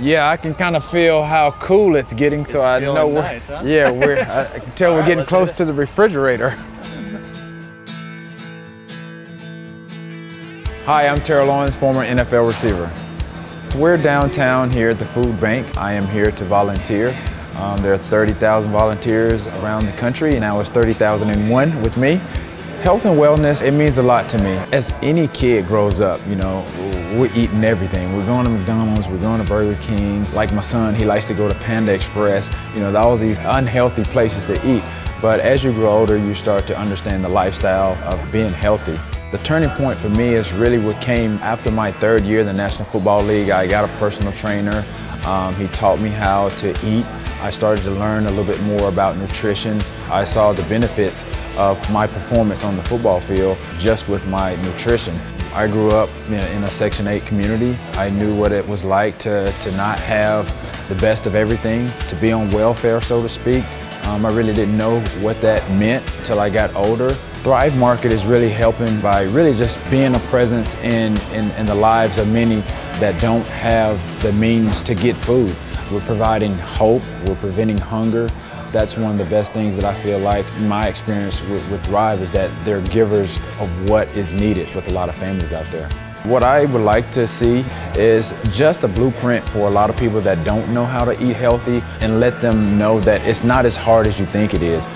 Yeah, I can kind of feel how cool it's getting, so It's I know we're. nice, huh? Yeah, we're. I can tell we're right, getting close to the refrigerator. Hi, I'm Terrell Owens, former NFL receiver. We're downtown here at the food bank. I am here to volunteer. Um, there are 30,000 volunteers around the country, and now it's 30,001 with me. Health and wellness, it means a lot to me. As any kid grows up, you know, we're eating everything. We're going to McDonald's, we're going to Burger King. Like my son, he likes to go to Panda Express, you know, all these unhealthy places to eat. But as you grow older, you start to understand the lifestyle of being healthy. The turning point for me is really what came after my third year in the National Football League. I got a personal trainer. Um, he taught me how to eat. I started to learn a little bit more about nutrition. I saw the benefits of my performance on the football field just with my nutrition. I grew up in a, Section 8 community. I knew what it was like to, to not have the best of everything, to be on welfare, so to speak. Um, I really didn't know what that meant until I got older. Thrive Market is really helping by really just being a presence in, in, in the lives of many that don't have the means to get food. We're providing hope, we're preventing hunger. That's one of the best things that I feel like my experience with, with Thrive is that they're givers of what is needed with a lot of families out there. What I would like to see is just a blueprint for a lot of people that don't know how to eat healthy and let them know that it's not as hard as you think it is.